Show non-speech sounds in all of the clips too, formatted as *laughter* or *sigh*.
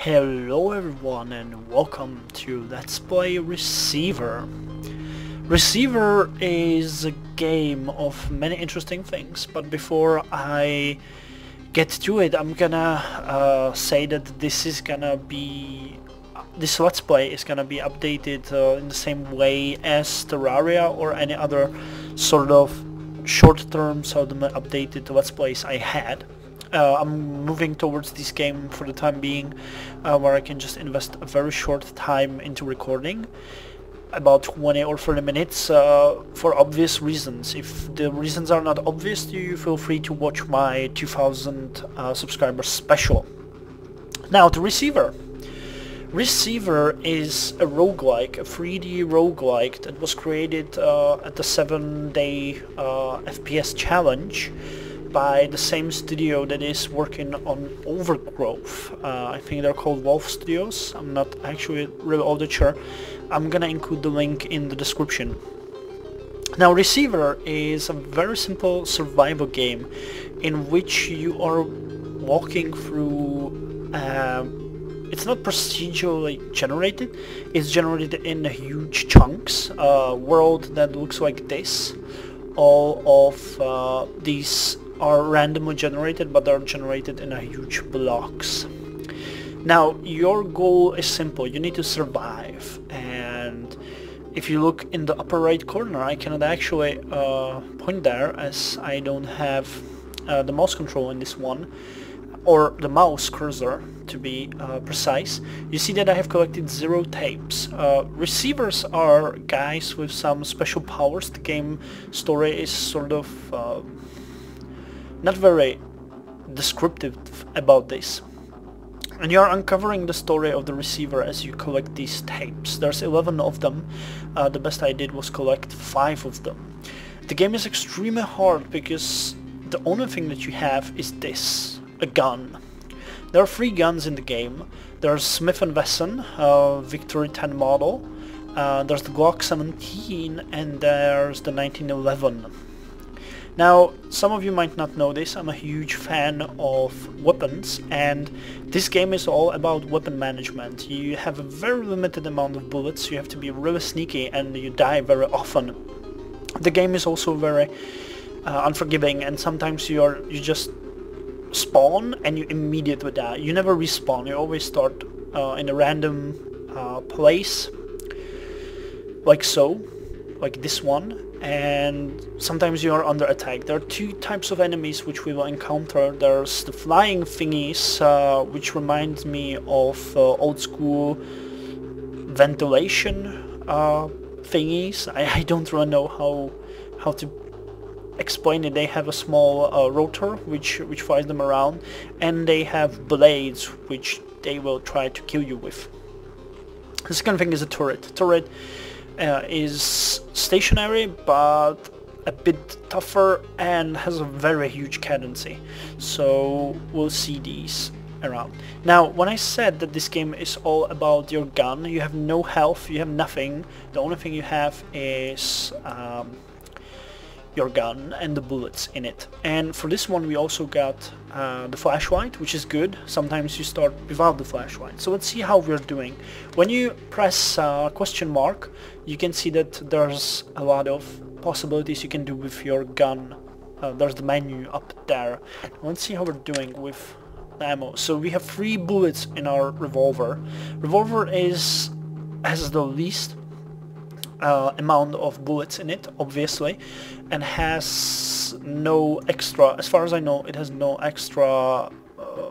Hello everyone and welcome to Let's Play Receiver. Receiver is a game of many interesting things, but before I get to it I'm gonna uh, say that this is gonna be... This Let's Play is gonna be updated uh, in the same way as Terraria or any other sort of short-term of updated Let's Plays I had. Uh, I'm moving towards this game for the time being uh, where I can just invest a very short time into recording about 20 or 30 minutes uh, for obvious reasons. If the reasons are not obvious to you, feel free to watch my 2000 uh, subscribers special. Now the Receiver. Receiver is a roguelike, a 3D roguelike that was created uh, at the 7 day uh, FPS challenge by the same studio that is working on Overgrowth. Uh, I think they're called Wolf Studios. I'm not actually really all that sure. I'm gonna include the link in the description. Now Receiver is a very simple survival game in which you are walking through uh, it's not procedurally generated, it's generated in huge chunks, a world that looks like this. All of uh, these are randomly generated but they're generated in a huge blocks. Now your goal is simple, you need to survive and if you look in the upper right corner I cannot actually uh, point there as I don't have uh, the mouse control in this one or the mouse cursor to be uh, precise, you see that I have collected zero tapes. Uh, receivers are guys with some special powers. The game story is sort of uh, not very descriptive about this. And you're uncovering the story of the receiver as you collect these tapes. There's 11 of them. Uh, the best I did was collect 5 of them. The game is extremely hard because the only thing that you have is this, a gun. There are three guns in the game. There's Smith & Wesson, uh, Victory 10 model, uh, there's the Glock 17, and there's the 1911. Now, some of you might not know this, I'm a huge fan of weapons and this game is all about weapon management. You have a very limited amount of bullets, you have to be really sneaky and you die very often. The game is also very uh, unforgiving and sometimes you are you just spawn and you immediately die. You never respawn, you always start uh, in a random uh, place like so, like this one and sometimes you are under attack. There are two types of enemies which we will encounter. There's the flying thingies, uh, which reminds me of uh, old school ventilation uh, thingies. I, I, don't really know how how to explain it. They have a small uh, rotor which which flies them around, and they have blades which they will try to kill you with. The second thing is a turret. Turret uh, is stationary but a bit tougher and has a very huge cadency so we'll see these around. Now when I said that this game is all about your gun you have no health, you have nothing the only thing you have is um, your gun and the bullets in it. And for this one we also got uh, the flashlight, which is good. Sometimes you start without the flashlight. So let's see how we're doing. When you press uh, question mark, you can see that there's a lot of possibilities you can do with your gun. Uh, there's the menu up there. Let's see how we're doing with ammo. So we have three bullets in our revolver. Revolver is has the least uh, amount of bullets in it, obviously, and has no extra, as far as I know, it has no extra uh,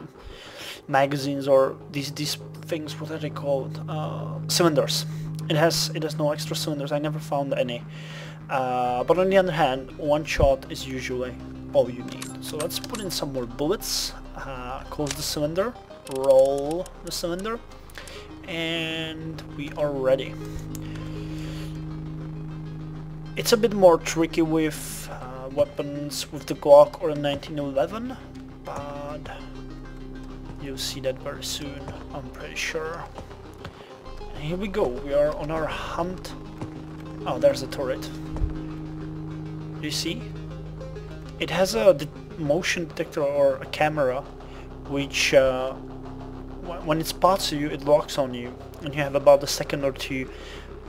magazines or these these things, what are they called? Uh, cylinders. It has it has no extra cylinders. I never found any. Uh, but on the other hand, one shot is usually all you need. So let's put in some more bullets. Uh, close the cylinder, roll the cylinder, and we are ready. It's a bit more tricky with uh, weapons with the Glock or the 1911, but you'll see that very soon, I'm pretty sure. And here we go, we are on our hunt. Oh, there's the turret. You see? It has a motion detector or a camera which uh, wh- when it spots you, it locks on you, and you have about a second or two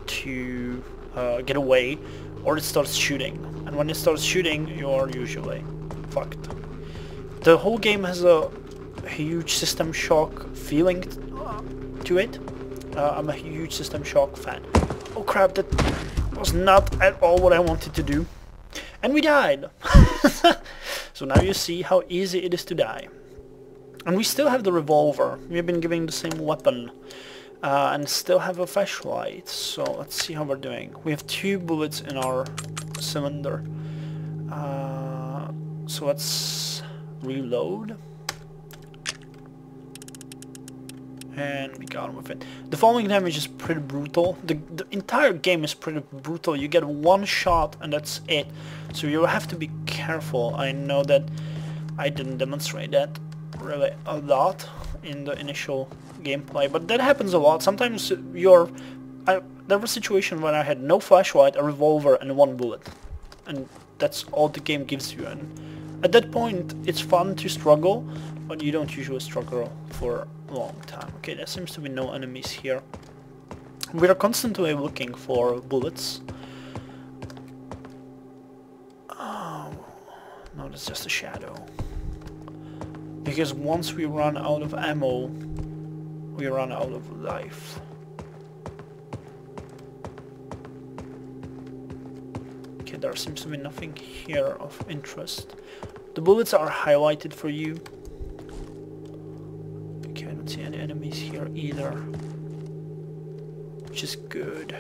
to uh, get away, or it starts shooting. And when it starts shooting, you are usually fucked. The whole game has a huge system shock feeling to it. Uh, I'm a huge System Shock fan. Oh crap, that was not at all what I wanted to do. And we died! *laughs* so now you see how easy it is to die. And we still have the revolver. We've been giving the same weapon. Uh, and still have a flashlight. So let's see how we're doing. We have two bullets in our cylinder. Uh, so let's reload. and got him with it. The falling damage is pretty brutal. The, the entire game is pretty brutal. You get one shot and that's it. So you have to be careful. I know that I didn't demonstrate that really a lot in the initial gameplay, but that happens a lot. Sometimes you're... I, there was a situation when I had no flashlight, a revolver and one bullet. And that's all the game gives you. And at that point, it's fun to struggle, but you don't usually struggle for a long time. Okay, there seems to be no enemies here. We are constantly looking for bullets. Oh, no, that's just a shadow. Because once we run out of ammo, we run out of life. Okay, there seems to be nothing here of interest. The bullets are highlighted for you i can't see any enemies here either. Which is good.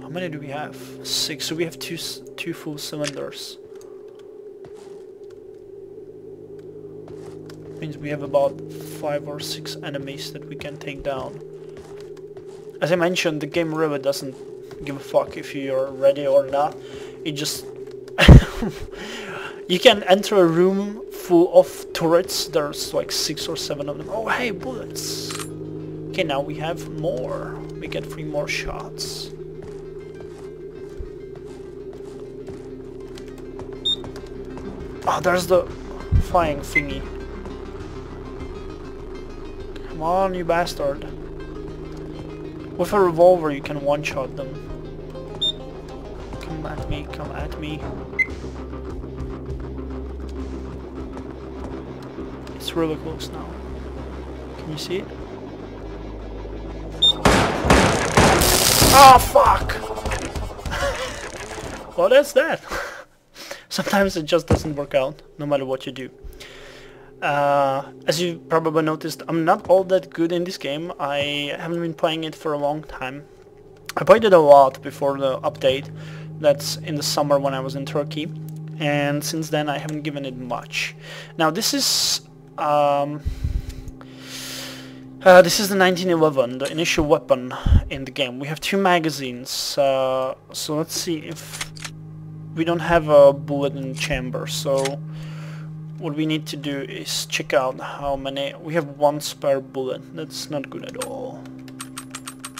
How many do we have? Six. So we have two two full cylinders. Means we have about five or six enemies that we can take down. As I mentioned, the game really doesn't give a fuck if you're ready or not. It just... *laughs* you can enter a room full of turrets. There's like six or seven of them. Oh, hey, bullets. Okay, now we have more. We get three more shots. Oh, there's the flying thingy. Come on, you bastard. With a revolver, you can one-shot them. Come at me, come at me. It's really close now. Can you see it? Oh fuck! *laughs* well that's that. *laughs* Sometimes it just doesn't work out, no matter what you do. Uh, as you probably noticed, I'm not all that good in this game. I haven't been playing it for a long time. I played it a lot before the update. That's in the summer when I was in Turkey. And since then I haven't given it much. Now this is um, uh, this is the 1911, the initial weapon in the game. We have two magazines, uh, so let's see if we don't have a bullet in the chamber. So what we need to do is check out how many... We have one spare bullet. That's not good at all.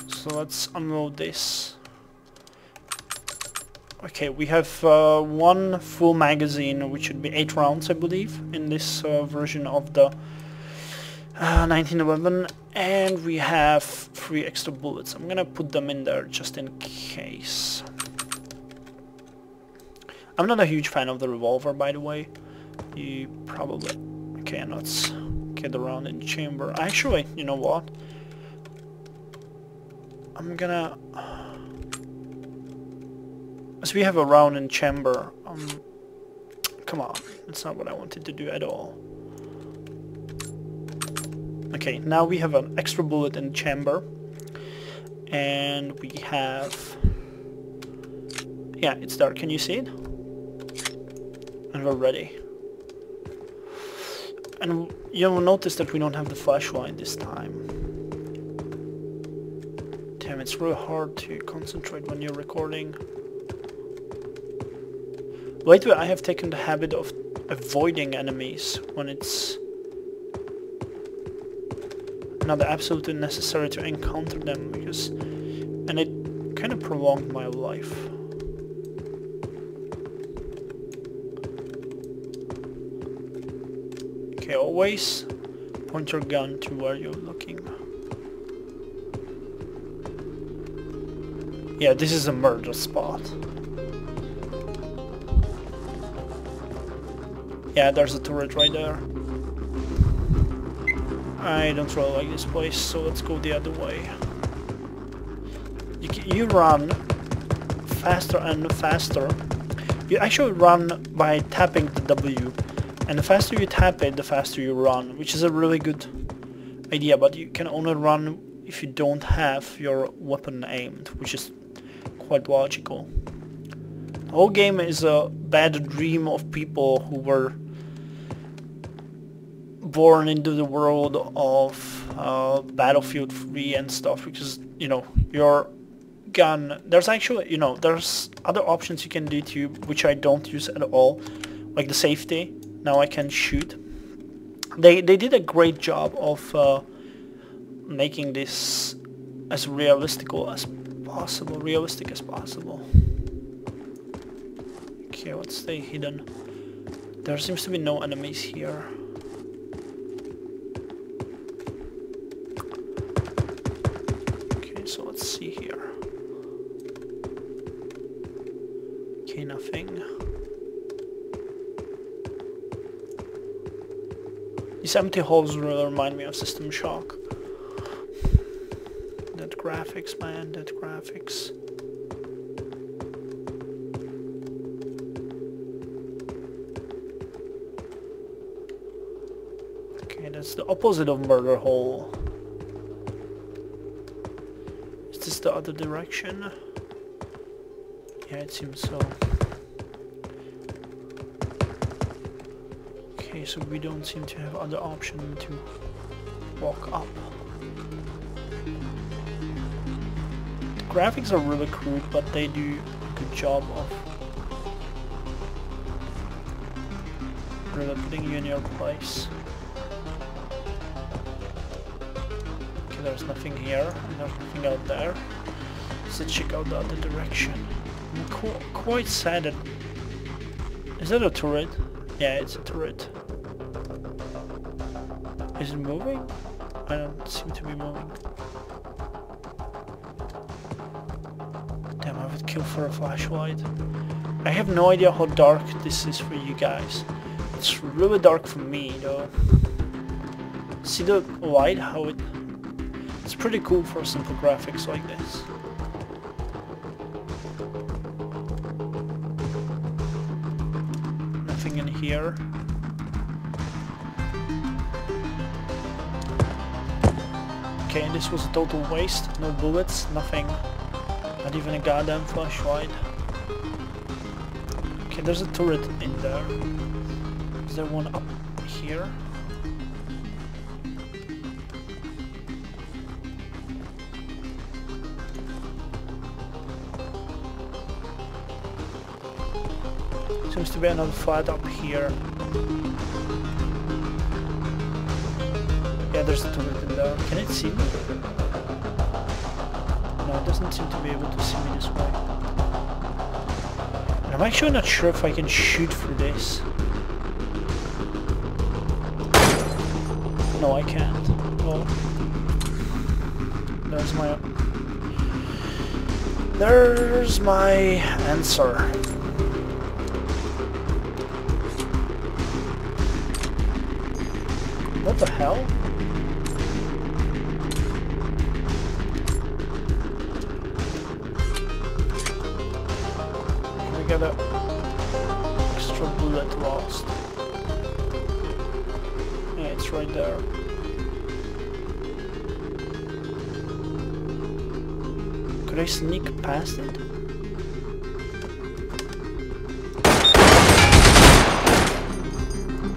So let's unload this. Okay, we have uh, one full magazine, which should be 8 rounds, I believe, in this uh, version of the uh, 1911, and we have 3 extra bullets. I'm gonna put them in there just in case. I'm not a huge fan of the revolver, by the way. You probably cannot get around in the chamber. Actually, you know what? I'm gonna... As we have a round in chamber, um, come on, that's not what I wanted to do at all. Okay, now we have an extra bullet in chamber, and we have, yeah, it's dark, can you see it? And we're ready. And you'll notice that we don't have the flashlight this time. Damn, it's really hard to concentrate when you're recording. Lately I have taken the habit of avoiding enemies when it's not absolutely necessary to encounter them because and it kind of prolonged my life. Always point your gun to where you're looking. Yeah, this is a murder spot. Yeah, there's a turret right there. I don't really like this place, so let's go the other way. You, you run faster and faster. You actually run by tapping the W. And the faster you tap it, the faster you run, which is a really good idea, but you can only run if you don't have your weapon aimed, which is quite logical. The whole game is a bad dream of people who were born into the world of uh, Battlefield 3 and stuff because, you know, your gun, there's actually, you know, there's other options you can do too, which I don't use at all, like the safety. Now I can shoot. They, they did a great job of uh, making this as realistic as possible, realistic as possible. Okay, let's stay hidden. There seems to be no enemies here. Okay, so let's see here. Okay, nothing. These empty holes really remind me of System Shock. That graphics, man, that graphics. Okay, that's the opposite of murder hole. Is this the other direction? Yeah, it seems so. So we don't seem to have other option to walk up. The graphics are really crude, but they do a good job of really putting you in your place. Okay, there's nothing here, and there's nothing out there. So check out the other direction. I'm qu quite sad that... Is that a turret? Yeah, it's a turret. Is it moving? I don't seem to be moving. Damn, I would kill for a flashlight. I have no idea how dark this is for you guys. It's really dark for me though. See the light, how it... It's pretty cool for simple graphics like this. Nothing in here. Okay, this was a total waste. No bullets, nothing. Not even a goddamn flashlight. Okay, there's a turret in there. Is there one up here? Seems to be another flat up here. Yeah, there's a turret in there. Can it see me? No, it doesn't seem to be able to see me this way. And I'm actually not sure if I can shoot through this. No, I can't. Well, there's my... There's my answer. What the hell? It's right there. Could I sneak past it?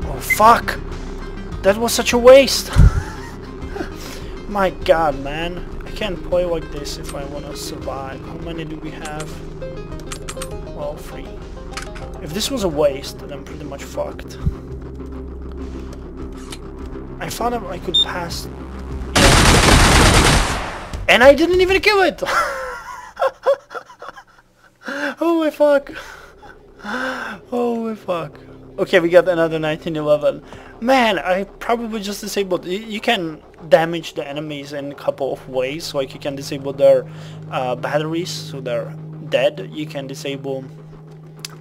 Oh fuck! That was such a waste! *laughs* My god, man. I can't play like this if I want to survive. How many do we have? Well, three. If this was a waste, then I'm pretty much fucked. I thought I could pass... And I didn't even kill it! *laughs* oh my fuck! Oh my fuck. Okay, we got another 1911. Man, I probably just disabled... You can damage the enemies in a couple of ways. Like you can disable their uh, batteries, so they're dead. You can disable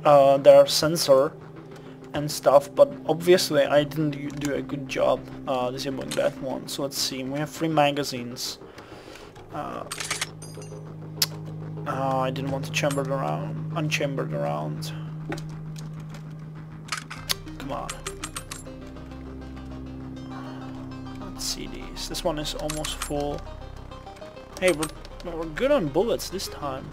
uh, their sensor and stuff, but obviously I didn't do a good job uh, disabling that one. So let's see, we have three magazines. Uh, oh, I didn't want to chamber around, unchambered around. Come on. Let's see these. This one is almost full. Hey, we're, we're good on bullets this time.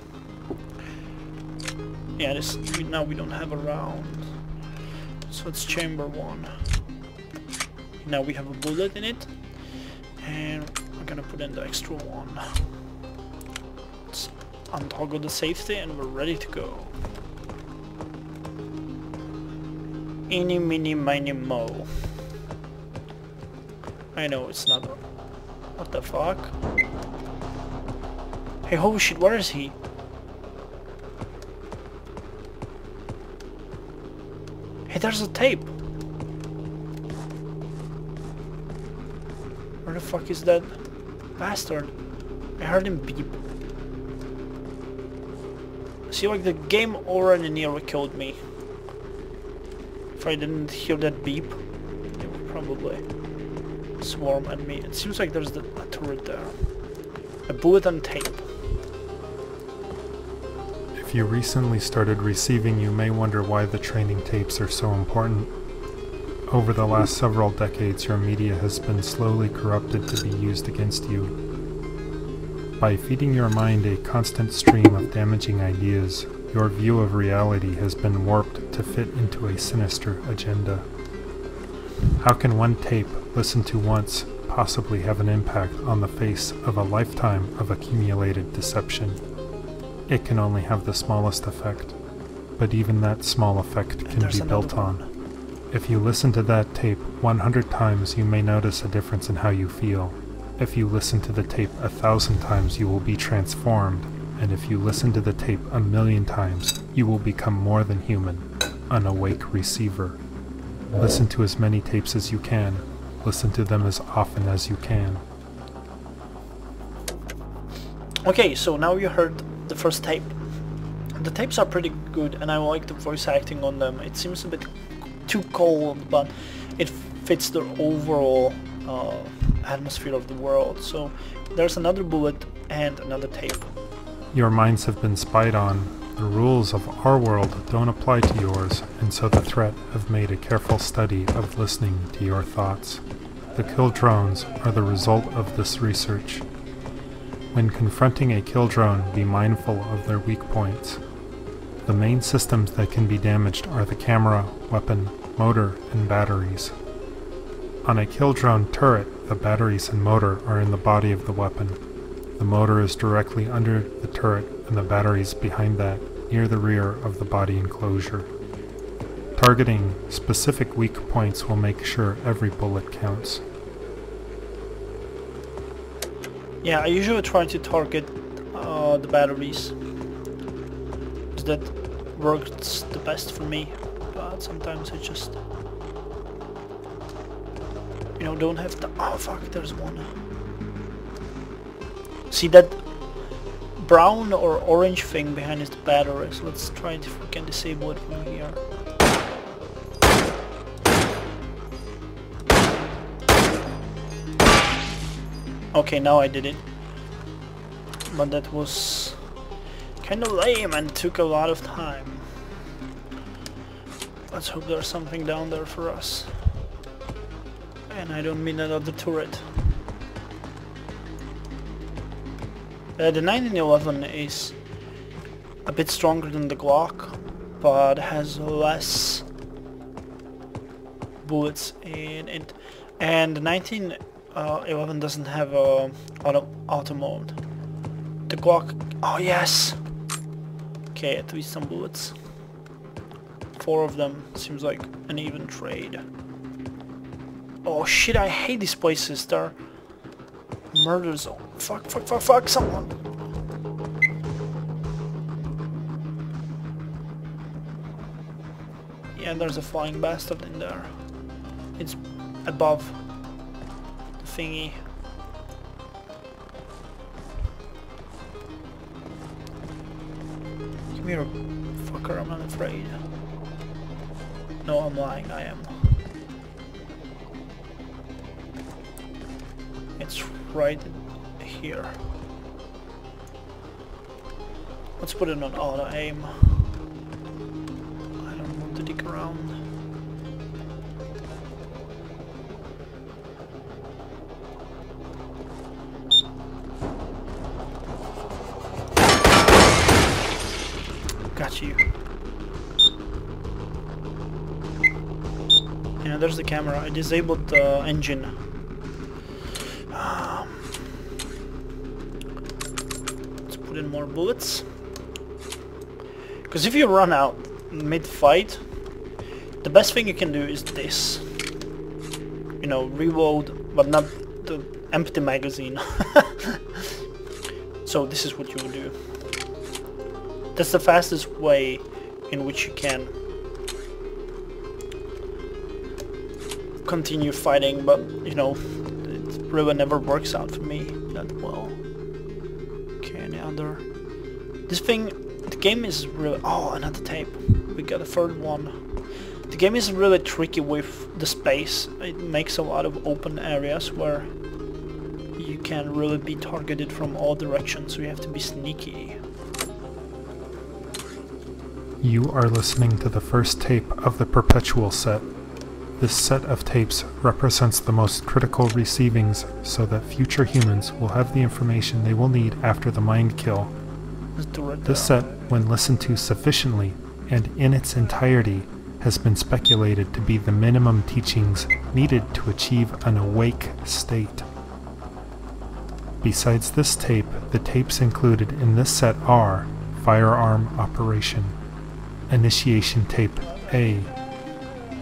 Yeah, this now we don't have a round. So it's chamber one. Now we have a bullet in it. And I'm gonna put in the extra one. Let's untoggle the safety and we're ready to go. Eeny, meeny, miny, mo. I know it's not... What the fuck? Hey, holy shit, where is he? Hey, there's a tape! Where the fuck is that bastard? I heard him beep. See, like, the game already nearly killed me. If I didn't hear that beep, it would probably swarm at me. It seems like there's the, a turret there. A bullet and tape. You recently started receiving, you may wonder why the training tapes are so important. Over the last several decades, your media has been slowly corrupted to be used against you. By feeding your mind a constant stream of damaging ideas, your view of reality has been warped to fit into a sinister agenda. How can one tape, listened to once, possibly have an impact on the face of a lifetime of accumulated deception? It can only have the smallest effect, but even that small effect can be built on. If you listen to that tape 100 times, you may notice a difference in how you feel. If you listen to the tape a thousand times, you will be transformed, and if you listen to the tape a million times, you will become more than human, an awake receiver. Listen to as many tapes as you can. Listen to them as often as you can. Okay, so now you heard the first tape. The tapes are pretty good and I like the voice acting on them. It seems a bit too cold, but it fits the overall uh, atmosphere of the world. So there's another bullet and another tape. Your minds have been spied on. The rules of our world don't apply to yours, and so the threat have made a careful study of listening to your thoughts. The kill drones are the result of this research. When confronting a kill drone, be mindful of their weak points. The main systems that can be damaged are the camera, weapon, motor, and batteries. On a kill drone turret, the batteries and motor are in the body of the weapon. The motor is directly under the turret and the batteries behind that, near the rear of the body enclosure. Targeting specific weak points will make sure every bullet counts. Yeah, I usually try to target uh, the batteries. That works the best for me, but sometimes I just... You know, don't have the... Oh fuck, there's one. See that brown or orange thing behind is the batteries? Let's try if we can disable it from here. Okay, now I did it. But that was kinda lame and took a lot of time. Let's hope there's something down there for us. And I don't mean another turret. Uh, the 1911 is a bit stronger than the Glock, but has less bullets in it. And the 19 uh, 11 doesn't have a auto, auto mode. The Glock... Oh yes! Okay, at least some bullets. Four of them. Seems like an even trade. Oh shit, I hate these places. They're murder zone. Fuck, fuck, fuck, fuck, someone! Yeah, there's a flying bastard in there. It's above thingy. Come here, fucker, I'm afraid. No, I'm lying, I am. It's right here. Let's put it on auto aim. I don't want to dig around. You. Yeah, there's the camera. I disabled the engine. Um, let's put in more bullets. Because if you run out mid-fight, the best thing you can do is this. You know, reload, but not the empty magazine. *laughs* so this is what you will do. That's the fastest way in which you can continue fighting, but you know, it really never works out for me that well. Okay, any other? This thing, the game is really... Oh, another tape. We got a third one. The game is really tricky with the space. It makes a lot of open areas where you can really be targeted from all directions, so you have to be sneaky. You are listening to the first tape of the Perpetual set. This set of tapes represents the most critical receivings so that future humans will have the information they will need after the mind kill. Let's do it This set, when listened to sufficiently and in its entirety, has been speculated to be the minimum teachings needed to achieve an awake state. Besides this tape, the tapes included in this set are Firearm Operation, Initiation Tape A,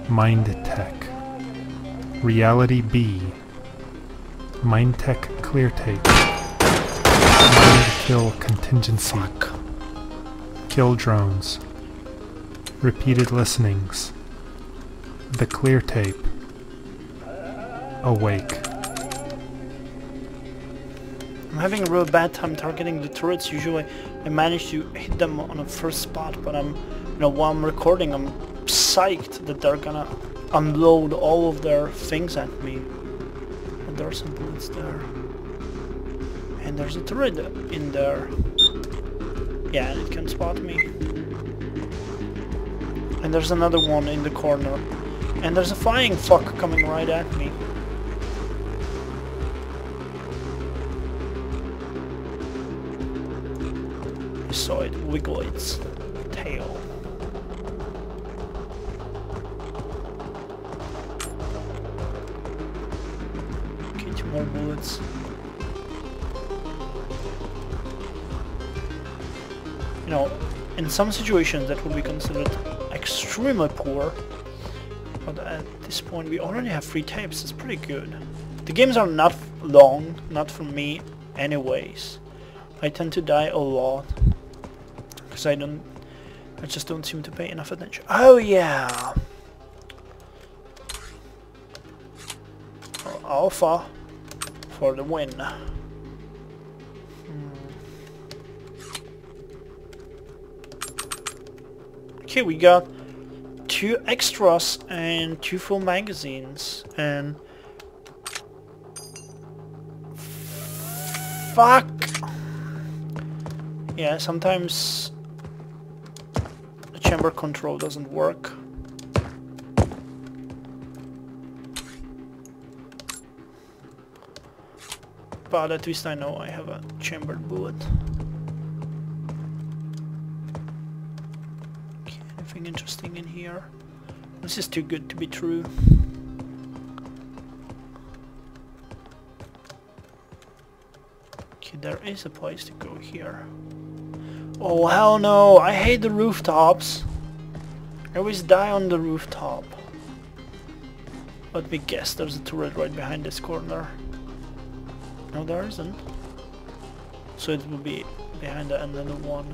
Mind Tech, Reality B, Mind Tech Clear Tape, Mind Kill Contingency, Fuck. Kill Drones, Repeated Listenings, The Clear Tape, Awake. I'm having a real bad time targeting the turrets. Usually I managed to hit them on the first spot, but I'm, you know, while I'm recording, I'm psyched that they're gonna unload all of their things at me. And there are some bullets there. And there's a turret in there. Yeah, and it can spot me. And there's another one in the corner. And there's a flying fuck coming right at me. Saw it wiggle its tail. Okay, more bullets. You know, in some situations that would be considered extremely poor, but at this point we already have three tapes, it's pretty good. The games are not long, not for me anyways. I tend to die a lot because I don't I just don't seem to pay enough attention. Oh yeah. Alpha for the win. Hmm. Okay, we got two extras and two full magazines and fuck yeah sometimes chamber control doesn't work but at least I know I have a chambered bullet okay, anything interesting in here this is too good to be true Okay, there is a place to go here. Oh hell no! I hate the rooftops! I always die on the rooftop. Let me guess, there's a turret right behind this corner. No, there isn't. So it will be behind the another one.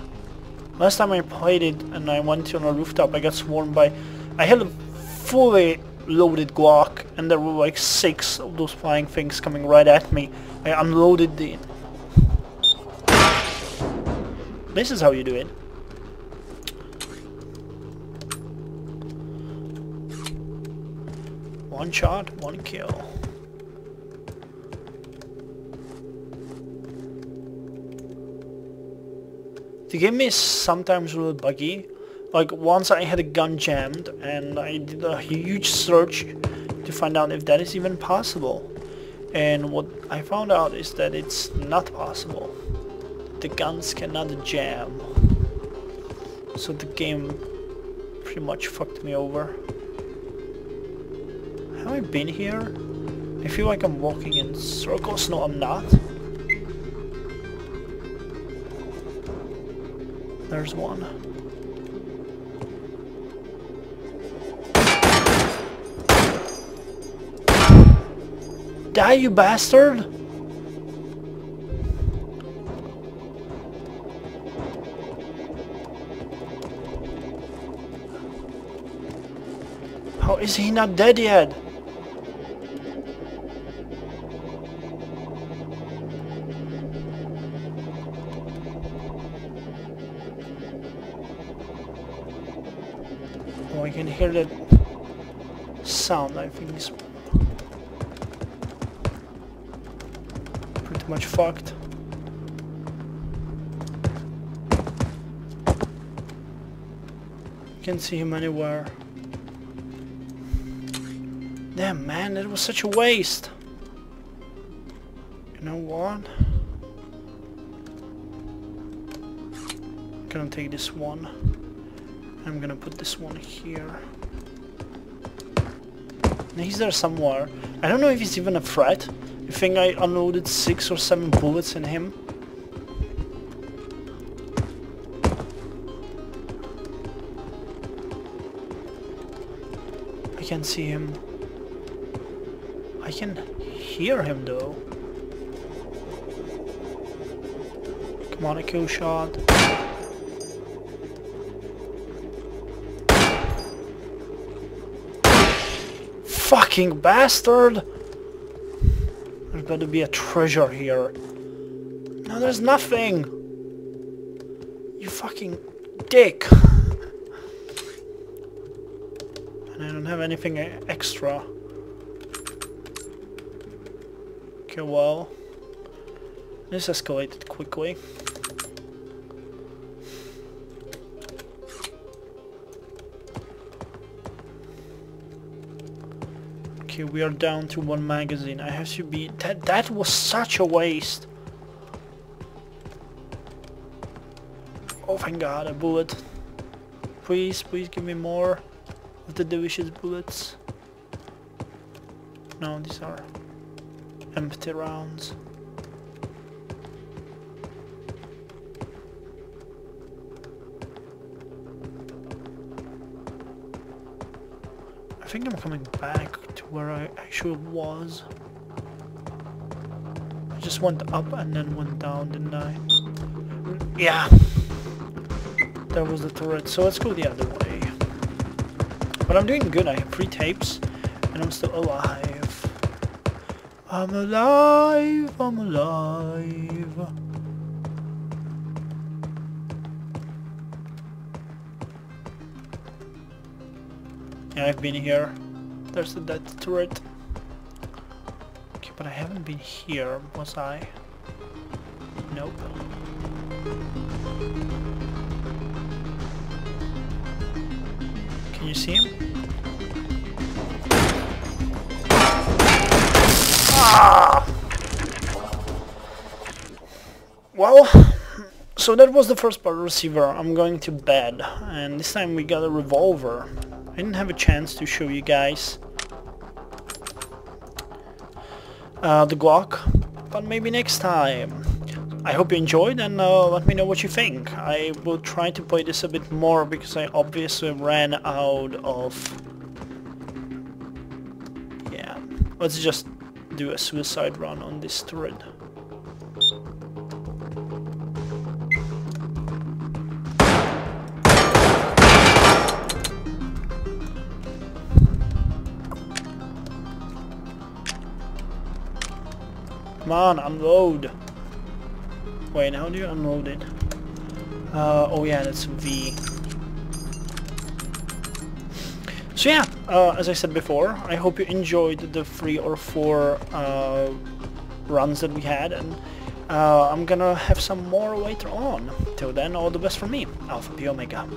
Last time I played it and I went on a rooftop, I got swarmed by... I had a fully loaded Glock and there were like six of those flying things coming right at me. I unloaded the... This is how you do it. One shot, one kill. The game is sometimes a little buggy. Like once I had a gun jammed and I did a huge search to find out if that is even possible. And what I found out is that it's not possible. The guns cannot jam. So the game pretty much fucked me over. Have I been here? I feel like I'm walking in circles. No, I'm not. There's one. Die, you bastard! How is he not dead yet? Pretty much fucked. Can't see him anywhere. Damn man, that was such a waste. You know what? I'm gonna take this one. I'm gonna put this one here. He's there somewhere. I don't know if he's even a threat. I think I unloaded six or seven bullets in him. I can see him. I can hear him though. Come on, a kill shot. Fucking bastard! There's to be a treasure here. No, there's nothing! You fucking dick! and I don't have anything extra. Okay, well... This escalated quickly. Okay, we are down to one magazine. I have to be... That, that was such a waste. Oh, thank god, a bullet. Please, please give me more of the delicious bullets. No, these are empty rounds. I think I'm coming back where I actually was. I just went up and then went down, didn't I? Yeah. That was the turret, so let's go the other way. But I'm doing good, I have three tapes, and I'm still alive. I'm alive, I'm alive. Yeah, I've been here. There's the dead turret. Okay, but I haven't been here, was I? Nope. Can you see him? Ah! Well, so that was the first part receiver. I'm going to bed, and this time we got a revolver. I didn't have a chance to show you guys uh, the Glock, but maybe next time. I hope you enjoyed and uh, let me know what you think. I will try to play this a bit more because I obviously ran out of... Yeah, let's just do a suicide run on this turret. Come on, unload. Wait, how do you unload it? Uh, oh yeah, that's V. So yeah, uh, as I said before, I hope you enjoyed the three or four uh, runs that we had, and uh, I'm gonna have some more later on. Till then, all the best from me, Alfapiomega.